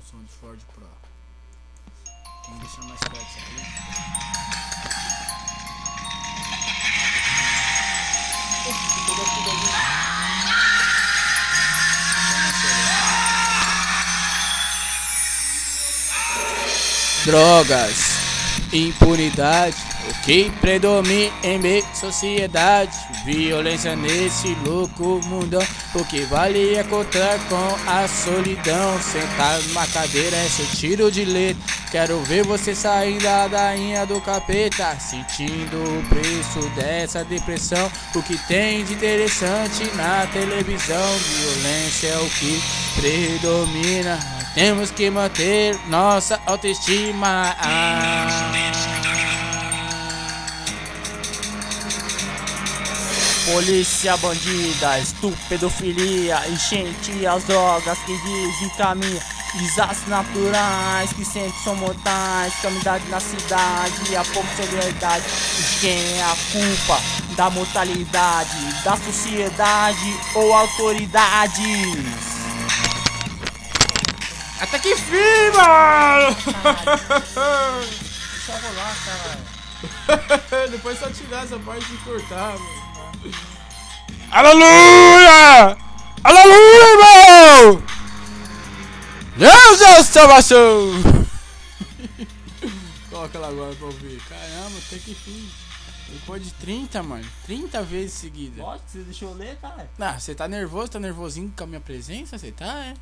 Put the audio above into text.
no som de Ford Pro. Que deixar mais perto aqui. Vamos. Drogas, impunidade, o que predomina em minha sociedade. Violência nesse louco mundão, o que vale é contar com a solidão. Sentar numa cadeira é seu tiro de letra. Quero ver você saindo da dainha do capeta, sentindo o preço dessa depressão. O que tem de interessante na televisão? Violência é o que predomina. Temos que manter nossa autoestima. Ah. Polícia bandida, estupedofilia, enchente as drogas que desencaminha Desastres naturais que sempre são mortais Calamidade na cidade, a pouca sobriedade De quem é a culpa da mortalidade Da sociedade ou autoridades Até que fim, mano! Deixa eu rolar, caralho Depois só tirar essa parte e cortar, mano. Aleluia! Aleluia, irmão! Deus é salvação! Coloca ela agora pra ouvir. Caramba, até que fim. Depois de 30, mano. 30 vezes seguida. Pode, você deixou eu ler, cara Ah, você tá nervoso? Tá nervosinho com a minha presença? Você tá, é?